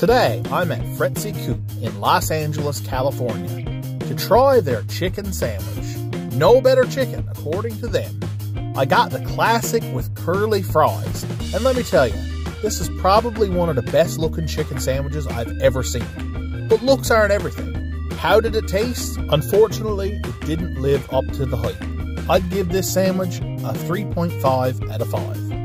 Today, I'm at Fritzi Coop in Los Angeles, California, to try their chicken sandwich. No better chicken, according to them. I got the classic with curly fries, and let me tell you, this is probably one of the best looking chicken sandwiches I've ever seen. But looks aren't everything. How did it taste? Unfortunately, it didn't live up to the hype. I'd give this sandwich a 3.5 out of 5.